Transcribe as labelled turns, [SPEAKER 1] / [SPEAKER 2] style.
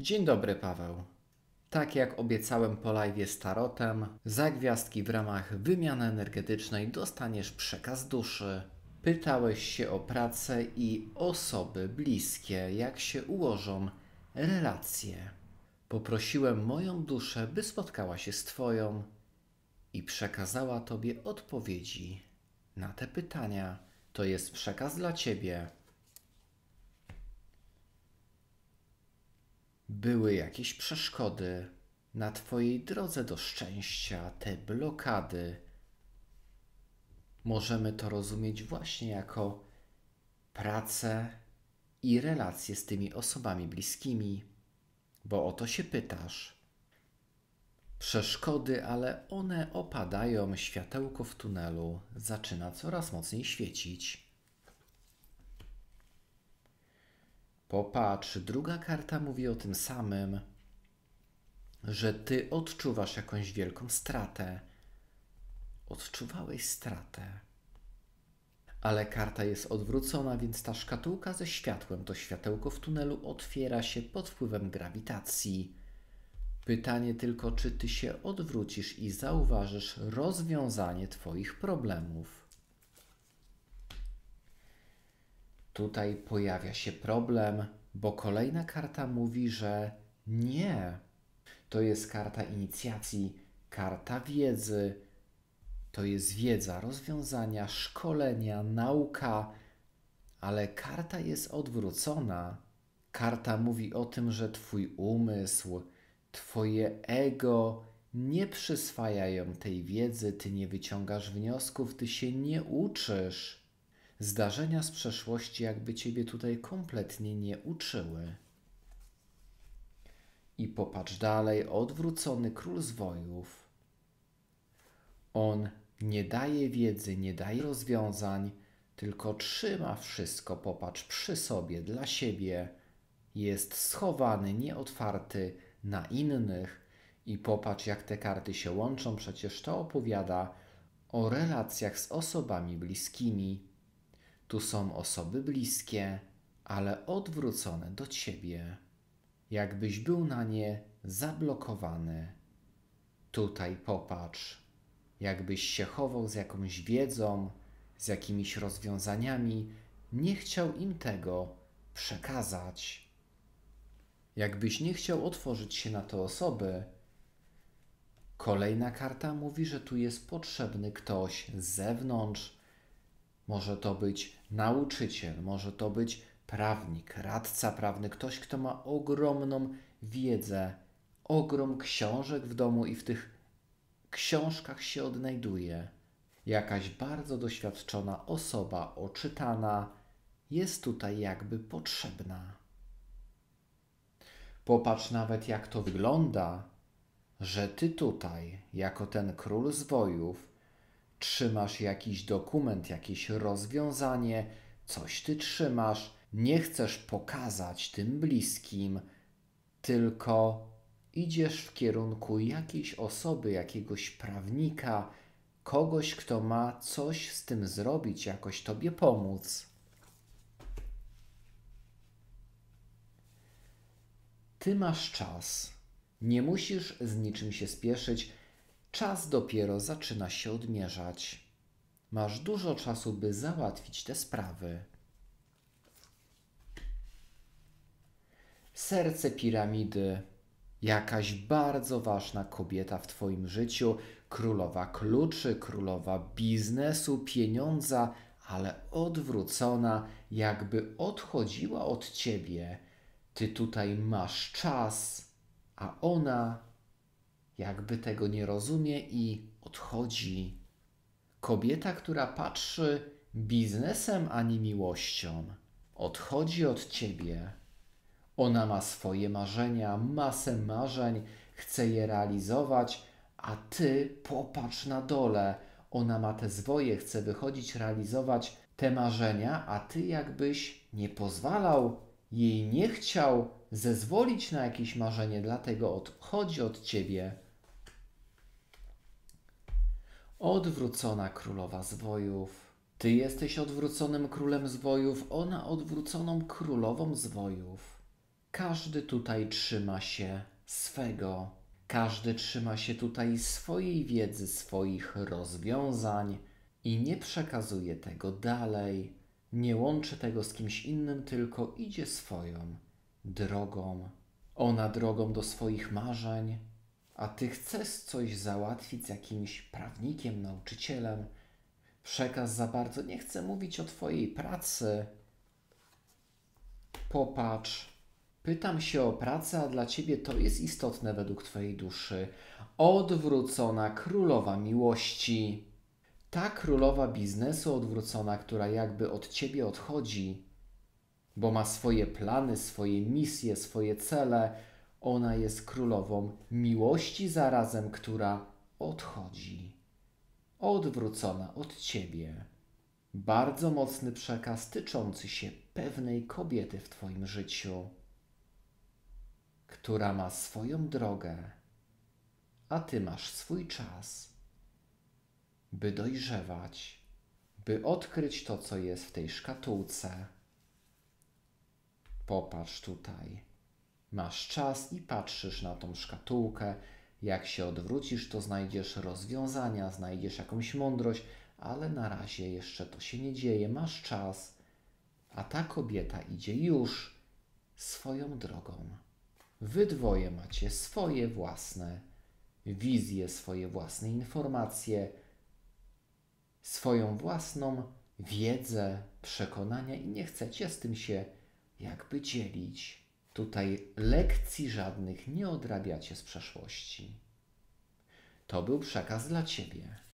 [SPEAKER 1] Dzień dobry, Paweł. Tak jak obiecałem po live z Tarotem, za gwiazdki w ramach wymiany energetycznej dostaniesz przekaz duszy. Pytałeś się o pracę i osoby bliskie, jak się ułożą relacje. Poprosiłem moją duszę, by spotkała się z Twoją i przekazała Tobie odpowiedzi na te pytania. To jest przekaz dla Ciebie. Były jakieś przeszkody na Twojej drodze do szczęścia, te blokady. Możemy to rozumieć właśnie jako pracę i relacje z tymi osobami bliskimi, bo o to się pytasz. Przeszkody, ale one opadają, światełko w tunelu zaczyna coraz mocniej świecić. Popatrz, druga karta mówi o tym samym, że ty odczuwasz jakąś wielką stratę. Odczuwałeś stratę. Ale karta jest odwrócona, więc ta szkatułka ze światłem, to światełko w tunelu otwiera się pod wpływem grawitacji. Pytanie tylko, czy ty się odwrócisz i zauważysz rozwiązanie Twoich problemów. Tutaj pojawia się problem, bo kolejna karta mówi, że nie. To jest karta inicjacji, karta wiedzy. To jest wiedza, rozwiązania, szkolenia, nauka, ale karta jest odwrócona. Karta mówi o tym, że Twój umysł, Twoje ego nie przyswajają tej wiedzy, Ty nie wyciągasz wniosków, Ty się nie uczysz. Zdarzenia z przeszłości jakby ciebie tutaj kompletnie nie uczyły. I popatrz dalej, odwrócony król zwojów. On nie daje wiedzy, nie daje rozwiązań, tylko trzyma wszystko, popatrz, przy sobie, dla siebie. Jest schowany, nieotwarty na innych. I popatrz, jak te karty się łączą, przecież to opowiada o relacjach z osobami bliskimi tu są osoby bliskie, ale odwrócone do ciebie, jakbyś był na nie zablokowany. Tutaj popatrz, jakbyś się chował z jakąś wiedzą, z jakimiś rozwiązaniami, nie chciał im tego przekazać. Jakbyś nie chciał otworzyć się na te osoby, kolejna karta mówi, że tu jest potrzebny ktoś z zewnątrz, może to być nauczyciel, może to być prawnik, radca prawny, ktoś, kto ma ogromną wiedzę, ogrom książek w domu i w tych książkach się odnajduje. Jakaś bardzo doświadczona osoba, oczytana, jest tutaj jakby potrzebna. Popatrz nawet, jak to wygląda, że ty tutaj, jako ten król zwojów, trzymasz jakiś dokument, jakieś rozwiązanie, coś ty trzymasz, nie chcesz pokazać tym bliskim, tylko idziesz w kierunku jakiejś osoby, jakiegoś prawnika, kogoś, kto ma coś z tym zrobić, jakoś tobie pomóc. Ty masz czas. Nie musisz z niczym się spieszyć, Czas dopiero zaczyna się odmierzać. Masz dużo czasu, by załatwić te sprawy. Serce piramidy. Jakaś bardzo ważna kobieta w Twoim życiu, królowa kluczy, królowa biznesu, pieniądza, ale odwrócona, jakby odchodziła od Ciebie. Ty tutaj masz czas, a ona jakby tego nie rozumie i odchodzi. Kobieta, która patrzy biznesem, a nie miłością, odchodzi od ciebie. Ona ma swoje marzenia, masę marzeń, chce je realizować, a ty popatrz na dole. Ona ma te zwoje, chce wychodzić, realizować te marzenia, a ty jakbyś nie pozwalał, jej nie chciał zezwolić na jakieś marzenie, dlatego odchodzi od ciebie Odwrócona królowa zwojów. Ty jesteś odwróconym królem zwojów, ona odwróconą królową zwojów. Każdy tutaj trzyma się swego. Każdy trzyma się tutaj swojej wiedzy, swoich rozwiązań i nie przekazuje tego dalej. Nie łączy tego z kimś innym, tylko idzie swoją drogą. Ona drogą do swoich marzeń, a ty chcesz coś załatwić z jakimś prawnikiem, nauczycielem. Przekaz za bardzo nie chcę mówić o twojej pracy. Popatrz. Pytam się o pracę, a dla ciebie to jest istotne według twojej duszy. Odwrócona królowa miłości. Ta królowa biznesu odwrócona, która jakby od ciebie odchodzi, bo ma swoje plany, swoje misje, swoje cele. Ona jest królową miłości zarazem, która odchodzi. Odwrócona od ciebie. Bardzo mocny przekaz tyczący się pewnej kobiety w Twoim życiu, która ma swoją drogę, a Ty masz swój czas, by dojrzewać, by odkryć to, co jest w tej szkatułce. Popatrz tutaj. Masz czas i patrzysz na tą szkatułkę. Jak się odwrócisz, to znajdziesz rozwiązania, znajdziesz jakąś mądrość, ale na razie jeszcze to się nie dzieje. Masz czas, a ta kobieta idzie już swoją drogą. Wy dwoje macie swoje własne wizje, swoje własne informacje, swoją własną wiedzę, przekonania i nie chcecie z tym się jakby dzielić. Tutaj lekcji żadnych nie odrabiacie z przeszłości. To był przekaz dla Ciebie.